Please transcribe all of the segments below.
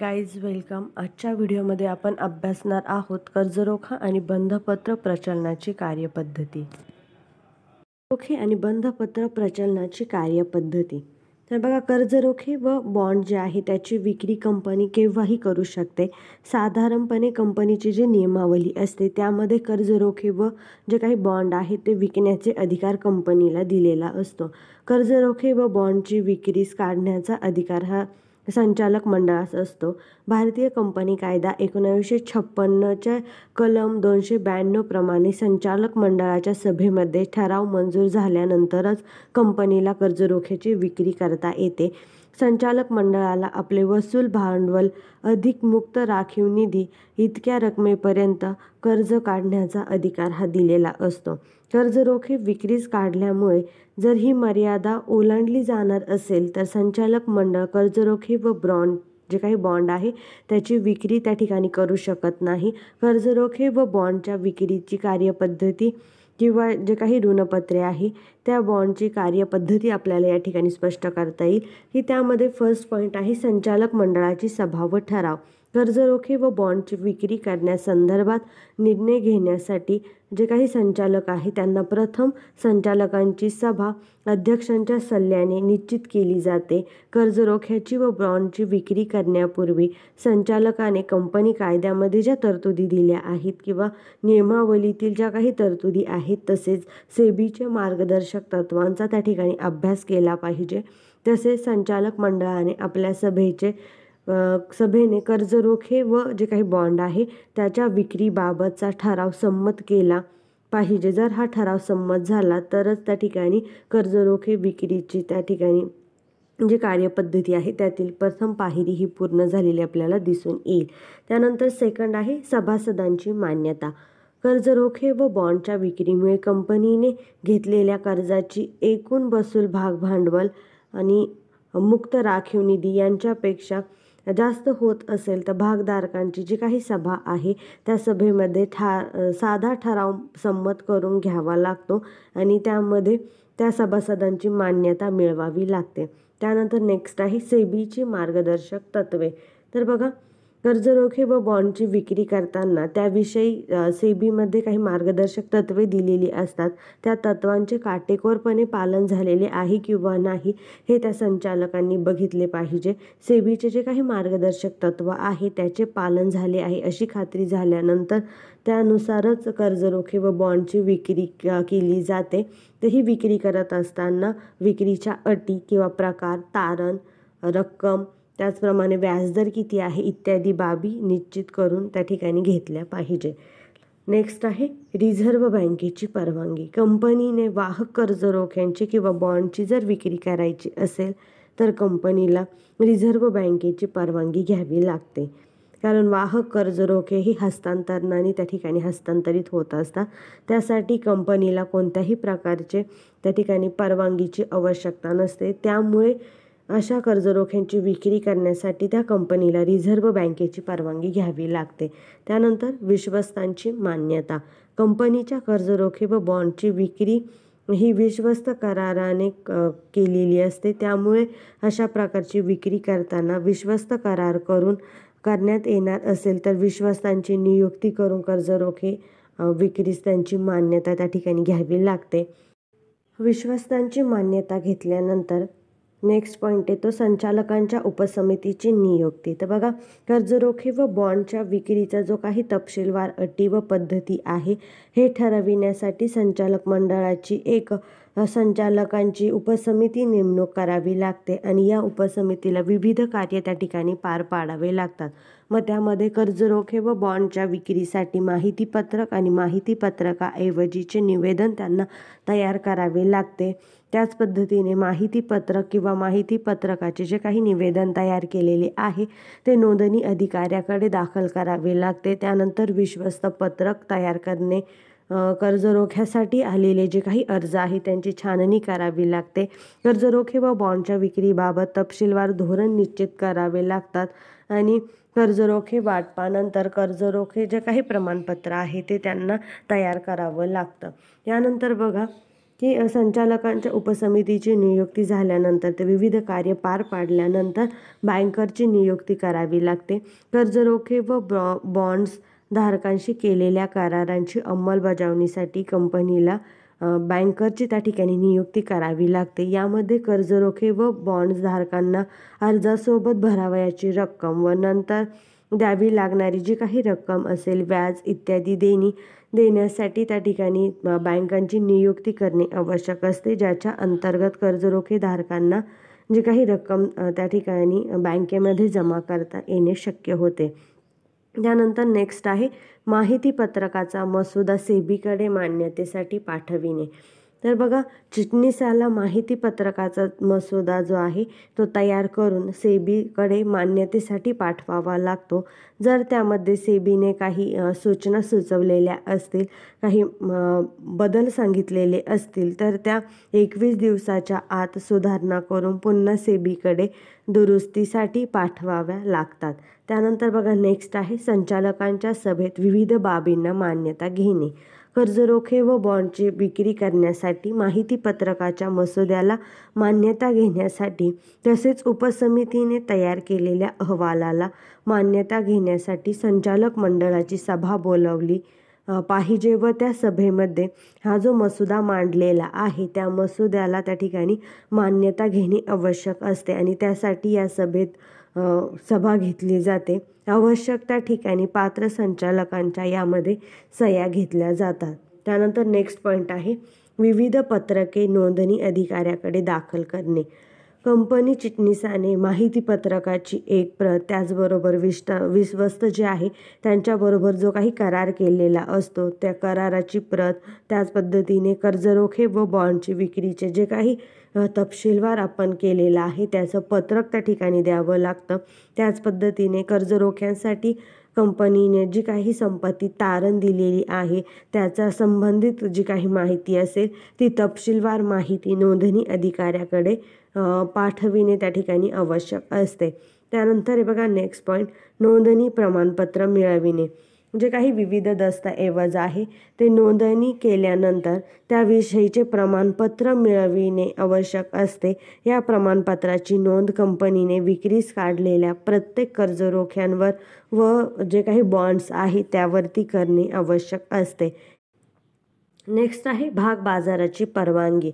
Guys welcome आजच्या व्हिडिओमध्ये आपण अभ्यासणार आहोत कर्जरोखा आणि बंधपत्र प्रचलनाची कार्यपद्धती. रोखे आणि बंधपत्र प्रचलनाची कार्यपद्धती. तर बघा कर्जरोखे व बॉन्ड जे आहे त्याची विक्री कंपनी केव्हाही करू शकते. साधारणपणे कंपनीची जी नियमावली असते त्यामध्ये कर्जरोखे व जे काही बॉन्ड आहे ते विकण्याचे अधिकार कंपनीला दिलेला असतो. कर्जरोखे व बॉन्डची विक्रीस काढण्याचा अधिकार हा संचालक मंडळास असतो. भारतीय कंपनी कायदा एकोणावीसशे छप्पन्नच्या कलम दोनशे ब्याण्णव प्रमाणे संचालक मंडळाच्या सभेमध्ये ठराव मंजूर झाल्यानंतरच कंपनीला कर्जरोख्याची विक्री करता येते. संचालक मंडळाला आपले वसूल भांडवल अधिक मुक्त राखीव निधी इतक्या रकमेपर्यंत कर्ज काढण्याचा अधिकार हा दिलेला असतो. कर्जरोखे विक्रीस काढल्यामुळे जर ही मर्यादा ओलांडली जाणार असेल तर संचालक मंडळ कर्जरोखे व ब्रॉन्ड जे काही बॉन्ड आहे त्याची विक्री त्या ठिकाणी करू शकत नाही. कर्जरोखे व बॉन्डच्या विक्रीची कार्यपद्धती किंवा जे काही ऋणपत्रे आहे त्या बॉन्डची कार्यपद्धती आपल्याला या ठिकाणी स्पष्ट करता येईल. की त्यामध्ये फर्स्ट पॉईंट आहे संचालक मंडळाची सभा व ठराव. कर्जरोखे व बॉन्डची विक्री करण्यासंदर्भात निर्णय घेण्यासाठी जे काही संचालक आहे त्यांना प्रथम संचालकांची सभा अध्यक्षांच्या सल्ल्याने निश्चित केली जाते. कर्जरोख्याची व बॉन्डची विक्री करण्यापूर्वी संचालकाने कंपनी कायद्यामध्ये ज्या तरतुदी दिल्या आहेत किंवा नियमावलीतील ज्या काही तरतुदी आहेत तसेच सेबीचे मार्गदर्शन मार्गदर्शक तत्वांचा त्या ठिकाणी अभ्यास केला पाहिजे. तसेच संचालक मंडळाने आपल्या सभेचे सभेने कर्जरोखे व जे काही बॉन्ड आहे त्याच्या विक्रीबाबतचा ठराव संमत केला पाहिजे. जर हा ठराव संमत झाला तरच त्या ठिकाणी कर्जरोखे विक्रीची त्या ठिकाणी जी कार्यपद्धती आहे त्यातील प्रथम पायरी ही पूर्ण झालेली आपल्याला दिसून येईल. त्यानंतर सेकंड आहे सभासदांची मान्यता. कर्जरोखे व बॉन्डच्या विक्रीमुळे कंपनीने घेतलेल्या कर्जाची एकूण वसूल भाग भांडवल आणि मुक्त राखीव निधी यांच्यापेक्षा जास्त होत असेल तर भागधारकांची जी काही सभा आहे त्या सभेमध्ये ठा साधा ठराव संमत करून घ्यावा लागतो आणि त्यामध्ये त्या सभासदांची मान्यता मिळवावी लागते. त्यानंतर नेक्स्ट आहे सेबीची मार्गदर्शक तत्वे. तर बघा कर्जरोखे व बॉन्डची विक्री करताना त्याविषयी सेबीमध्ये काही मार्गदर्शक तत्वे दिलेली असतात. त्या तत्वांचे काटेकोरपणे पालन झालेले आहे किंवा नाही हे त्या संचालकांनी बघितले पाहिजे. सेबीचे जे काही मार्गदर्शक तत्व आहे त्याचे पालन झाले आहे अशी खात्री झाल्यानंतर त्यानुसारच कर्जरोखे व बॉन्डची विक्री केली जाते. तर ही विक्री करत असताना विक्रीच्या अटी किंवा प्रकार तारण रक्कम त्याचप्रमाणे व्याजदर किती आहे इत्यादी बाबी निश्चित करून त्या ठिकाणी घेतल्या पाहिजे. नेक्स्ट आहे रिझर्व्ह बँकेची परवानगी. कंपनीने वाहक कर्ज रोख्यांची किंवा बॉन्डची जर विक्री करायची असेल तर कंपनीला रिझर्व्ह बँकेची परवानगी घ्यावी लागते. कारण वाहक कर्ज रोखे ही हस्तांतरणाने त्या ठिकाणी हस्तांतरित होत असतात. त्यासाठी कंपनीला कोणत्याही प्रकारचे त्या ठिकाणी परवानगीची आवश्यकता नसते. त्यामुळे अशा कर्जरोख्यांची विक्री करण्यासाठी त्या कंपनीला रिझर्व्ह बँकेची परवानगी घ्यावी लागते. त्यानंतर विश्वस्तांची मान्यता. कंपनीच्या कर्जरोखे व बॉन्डची विक्री ही विश्वस्त कराराने केलेली असते. त्यामुळे अशा प्रकारची विक्री करताना विश्वस्त करार करून करण्यात येणार असेल तर विश्वस्तांची नियुक्ती करून कर्जरोखे विक्रीस त्यांची मान्यता त्या ठिकाणी घ्यावी लागते. विश्वस्तांची मान्यता घेतल्यानंतर नेक्स्ट पॉईंट येतो संचालकांच्या उपसमितीची नियुक्ती. तर बघा कर्जरोखे व बॉन्डच्या विक्रीचा जो काही तपशीलवार अटी व पद्धती आहे हे ठरविण्यासाठी संचालक मंडळाची एक संचालकांची उपसमिती नेमणूक करावी लागते आणि या उपसमितीला विविध कार्य त्या ठिकाणी पार पाडावे लागतात. मग त्यामध्ये कर्जरोखे व बॉन्डच्या विक्रीसाठी माहितीपत्रक आणि माहितीपत्रकाऐवजीचे निवेदन त्यांना तयार करावे लागते. त्याच पद्धतीने माहितीपत्रक किंवा माहितीपत्रकाचे जे काही निवेदन तयार केलेले आहे ते नोंदणी अधिकाऱ्याकडे दाखल करावे लागते. त्यानंतर विश्वस्त पत्रक तयार करणे कर्जरोख्यासाठी आलेले जे काही अर्ज आहे त्यांची छाननी करावी लागते. कर्जरोखे व बॉन्डच्या विक्रीबाबत तपशीलवार धोरण निश्चित करावे लागतात आणि कर्जरोखे वाटपानंतर कर्जरोखे जे काही प्रमाणपत्र आहे ते त्यांना तयार करावं लागतं. यानंतर बघा की संचालकांच्या उपसमितीची नियुक्ती झाल्यानंतर ते विविध कार्य पार पाडल्यानंतर बँकरची नियुक्ती करावी लागते. कर्जरोखे व बॉन्ड्स धारकांशी केलेल्या करारांची अंमलबजावणीसाठी कंपनीला बँकरची त्या ठिकाणी नियुक्ती करावी लागते. यामध्ये कर्जरोखे व बॉन्ड्स धारकांना अर्जासोबत भरावयाची रक्कम व नंतर द्यावी लागणारी जी काही रक्कम असेल व्याज इत्यादी देणी देण्यासाठी त्या ठिकाणी बँकांची नियुक्ती करणे आवश्यक असते ज्याच्या अंतर्गत कर्जरोखे धारकांना जी काही रक्कम त्या ठिकाणी बँकेमध्ये जमा करता येणे शक्य होते. त्यानंतर नेक्स्ट आहे माहिती पत्रकाचा मसुदा सेबीकडे मान्यतेसाठी पाठविणे. तर बघा चिटणीसाला माहिती पत्रकाचा मसुदा जो आहे तो तयार करून सेबीकडे मान्यतेसाठी पाठवावा लागतो. जर त्यामध्ये सेबीने काही सूचना सुचवलेल्या असतील काही बदल सांगितलेले असतील तर त्या एकवीस दिवसाच्या आत सुधारणा करून पुन्हा सेबीकडे दुरुस्तीसाठी पाठवाव्या लागतात. त्यानंतर बघा नेक्स्ट आहे संचालकांच्या सभेत विविध बाबींना मान्यता घेणे. कर्जरोखे व बॉन्डची विक्री करण्यासाठी माहिती पत्रकाच्या मसुद्याला मान्यता घेण्यासाठी तसेच उपसमितीने तयार केलेल्या अहवालाला मान्यता घेण्यासाठी संचालक मंडळाची सभा बोलावली. पाहिजे व त्या सभेमध्ये हा जो मसुदा मांडलेला आहे त्या मसुद्याला त्या ठिकाणी मान्यता घेणे आवश्यक असते आणि त्यासाठी या सभेत सभा घेतली जाते. आवश्यक त्या ठिकाणी पात्र संचालकांच्या यामध्ये सह्या घेतल्या जातात. त्यानंतर नेक्स्ट पॉईंट आहे. विविध पत्रके नोंदणी अधिकाऱ्याकडे दाखल करणे. कंपनी चिटणीसाने माहिती पत्रकाची एक प्रत त्याचबरोबर विष्ट विश्वस्त जे आहे त्यांच्याबरोबर जो काही करार केलेला असतो त्या कराराची प्रत त्याच पद्धतीने कर्जरोखे व बॉन्डची विक्रीचे जे काही तपशीलवार आपण केलेलं आहे त्याचं पत्रक त्या ठिकाणी द्यावं लागतं. त्याच पद्धतीने कर्जरोख्यांसाठी कंपनीने जी काही संपत्ती तारण दिलेली आहे त्याचा संबंधित जी काही माहिती असेल ती तपशीलवार माहिती नोंदणी अधिकाऱ्याकडे पाठविणे त्या ठिकाणी आवश्यक असते. त्यानंतर हे बघा नेक्स्ट पॉईंट नोंदणी प्रमाणपत्र मिळविणे. जे काही विविध दस्तऐवज आहे ते नोंदणी केल्यानंतर त्याविषयीचे प्रमाणपत्र मिळविणे आवश्यक असते. या प्रमाणपत्राची नोंद कंपनीने विक्रीस काढलेल्या प्रत्येक कर्जरोख्यांवर व जे काही बॉन्ड्स आहे त्यावरती करणे आवश्यक असते. नेक्स्ट आहे भाग बाजाराची परवानगी.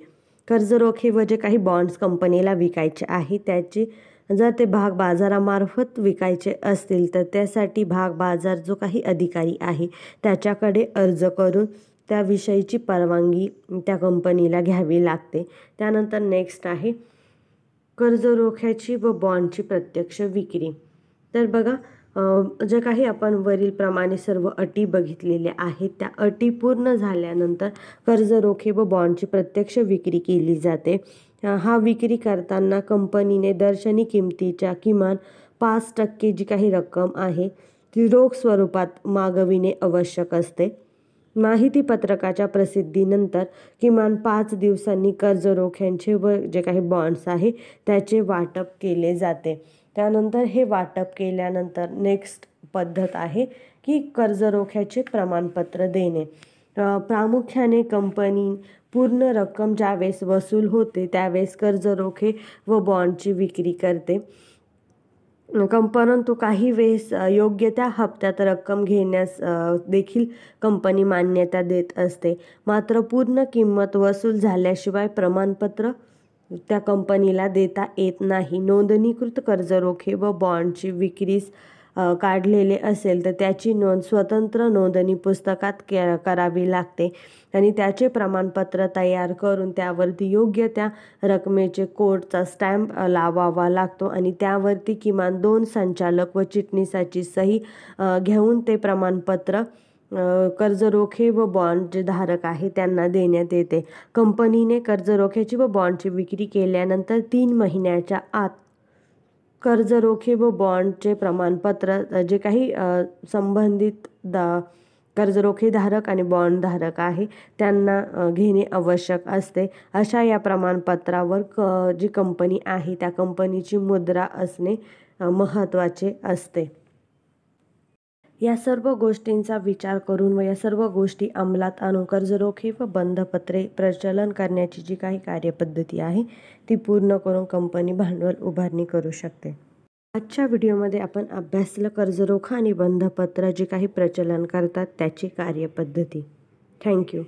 कर्जरोखे व जे काही बॉन्ड्स कंपनीला विकायचे आहे त्याची जर ते भाग बाजारामार्फत विकायचे असतील तर त्यासाठी भाग बाजार जो काही अधिकारी आहे त्याच्याकडे अर्ज करून त्याविषयीची परवानगी त्या कंपनीला घ्यावी लागते. त्यानंतर नेक्स्ट आहे कर्ज रोख्याची व बॉन्डची प्रत्यक्ष विक्री. तर बघा जे काही आपण वरीलप्रमाणे सर्व अटी बघितलेल्या आहेत त्या अटी पूर्ण झाल्यानंतर कर्ज रोखे व बॉन्डची प्रत्यक्ष विक्री केली जाते. हा विक्री करताना कंपनीने दर्शनी किमतीच्या किमान पाच टक्के जी काही रक्कम आहे ती रोख स्वरूपात मागविणे आवश्यक असते. माहिती पत्रकाच्या प्रसिद्धीनंतर किमान पाच दिवसांनी कर्ज रोख्यांचे व जे काही बॉन्ड्स आहे त्याचे वाटप केले जाते. त्यानंतर हे वाटप केल्यानंतर नेक्स्ट पद्धत आहे की कर्ज रोख्याचे प्रमाणपत्र देणे. प्रामुख्याने कंपनी पूर्ण रक्कम ज्यावेळेस वसूल होते त्यावेळेस कर्ज रोखे व बॉन्डची विक्री करते. कं परंतु काही वेळेस योग्य त्या हप्त्यात रक्कम घेण्यास देखील कंपनी मान्यता देत असते. मात्र पूर्ण किंमत वसूल झाल्याशिवाय प्रमाणपत्र त्या कंपनीला देता येत नाही. नोंदणीकृत कर्ज रोखे व बॉन्डची विक्रीस काढलेले असेल तर त्याची नोंद स्वतंत्र नोंदणी पुस्तकात के करावी लागते आणि त्याचे प्रमाणपत्र तयार करून त्यावरती योग्य त्या रकमेचे कोर्टचा स्टॅम्प लावावा लागतो आणि त्यावरती किमान दोन संचालक व चिटणीसाची सही घेऊन ते प्रमाणपत्र कर्जरोखे व बॉन्ड जे धारक आहे त्यांना देण्यात येते. कंपनीने कर्जरोख्याची व बॉन्डची विक्री केल्यानंतर तीन महिन्याच्या आत कर्जरोखे व बॉन्डचे प्रमाणपत्र जे काही संबंधित दा कर्जरोखेधारक आणि बॉन्डधारक आहे त्यांना घेणे आवश्यक असते. अशा या प्रमाणपत्रावर क जी कंपनी आहे त्या कंपनीची मुद्रा असणे महत्त्वाचे असते. या सर्व गोष्टींचा विचार करून व या सर्व गोष्टी अंमलात आणून कर्जरोखे व बंधपत्रे प्रचलन करण्याची जी काही कार्यपद्धती आहे ती पूर्ण करून कंपनी भांडवल उभारणी करू शकते. आजच्या व्हिडिओमध्ये आपण अभ्यासलं कर्जरोखा आणि बंधपत्र जे काही प्रचलन करतात त्याची कार्यपद्धती. थँक्यू.